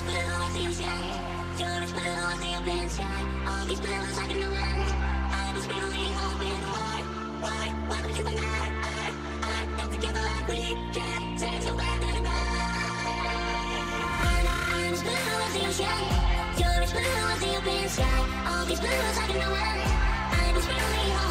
I'm as blue as the open sky All these blues I can know I'm been spilling open heart. Why, why would you be? I, I, don't can Say I'm as blue as the open sky Throw these blue as the bed sky All these I can do it. I've been spilling